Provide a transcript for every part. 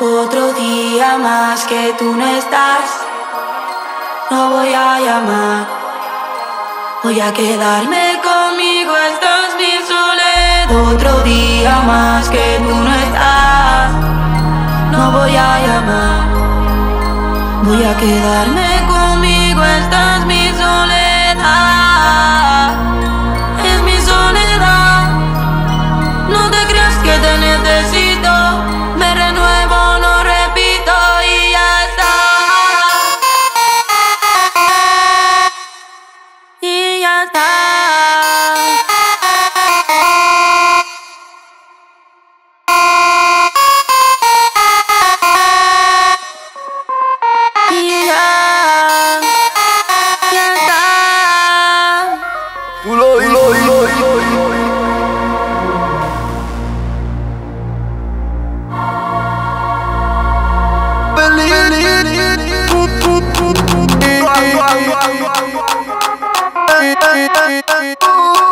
día más que tú no estás, no voy a llamar. Voy a quedarme conmigo, esta es mi soledad. Otro día más que tú no estás, no voy a llamar. Voy a quedarme conmigo, esta es mi Ooh, ooh.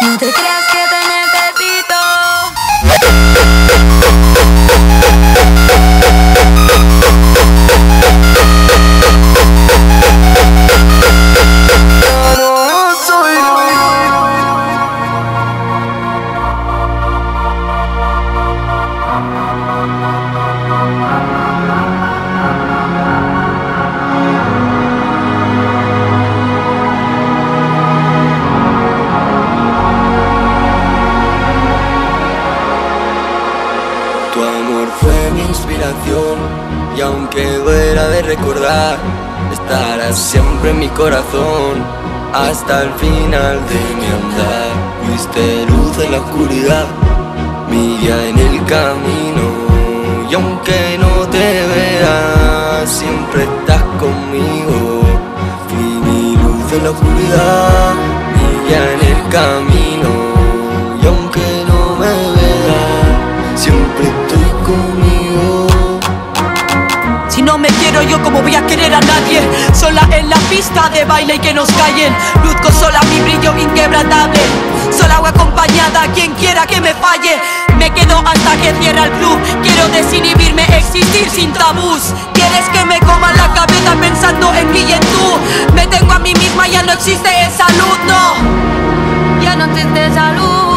No te creas. Y aunque duela de recordar Estarás siempre en mi corazón. Hasta el final de mi andar Fuiste luz en la oscuridad Mi guía en el camino. Y aunque no te vea Siempre estás conmigo. Fui mi luz en la oscuridad Mi guía en el camino voy a querer a nadie? Sola en la pista de baile y que nos callen. Luzco sola mi brillo inquebrantable. Sola o acompañada, quien quiera que me falle. Me quedo hasta que cierra el club. Quiero desinhibirme, existir sin tabús. Quieres que me coma la cabeza pensando en mí y en tú. Me tengo a mí misma, ya no existe esa luz, no. Ya no existe salud